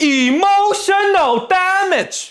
emotional damage.